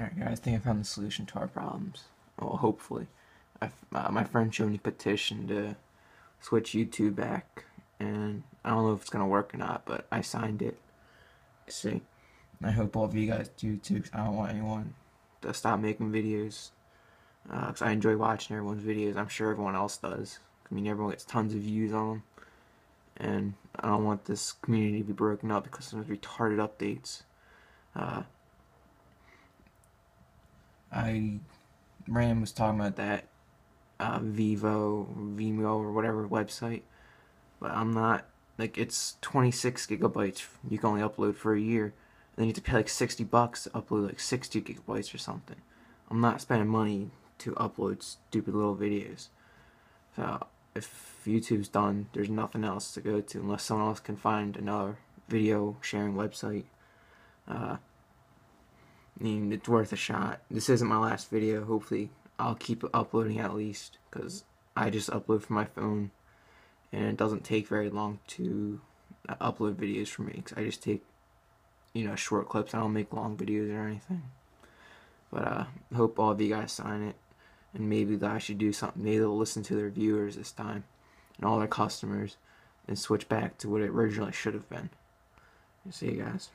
Alright guys, I think I found the solution to our problems. Well, hopefully. I, uh, my friend showed me a petition to switch YouTube back, and I don't know if it's going to work or not, but I signed it. See? I hope all of you guys do too, because I don't want anyone to stop making videos. Because uh, I enjoy watching everyone's videos. I'm sure everyone else does. I mean, everyone gets tons of views on them. And I don't want this community to be broken up because of retarded updates. Uh, I Ram was talking about that uh, Vivo, Vimeo, or whatever website, but I'm not like it's 26 gigabytes. You can only upload for a year, and then you have to pay like 60 bucks to upload like 60 gigabytes or something. I'm not spending money to upload stupid little videos. So if YouTube's done, there's nothing else to go to unless someone else can find another video sharing website. Uh, I mean, it's worth a shot. This isn't my last video. Hopefully, I'll keep uploading at least because I just upload from my phone and it doesn't take very long to upload videos for me because I just take, you know, short clips. I don't make long videos or anything. But uh, hope all of you guys sign it and maybe I should do something. Maybe they'll listen to their viewers this time and all their customers and switch back to what it originally should have been. See you guys.